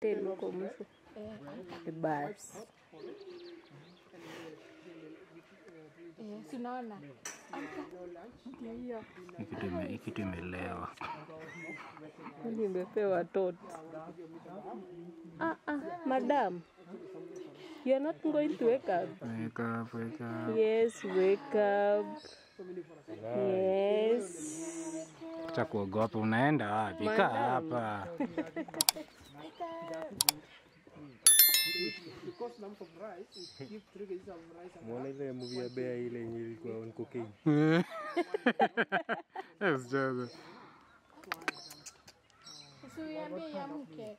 tena huko mwisho Eh, basi kitu imelewa. nimepewa ah, ah, madam. You are not going to wake up. Wake up, wake up. yes wake up. Yes. Kuogopa, unaenda wapi? Kaa hapa. Mwana ile movie ya Bea ile yenye ilikuwa on cocaine. Usiuambie ya mke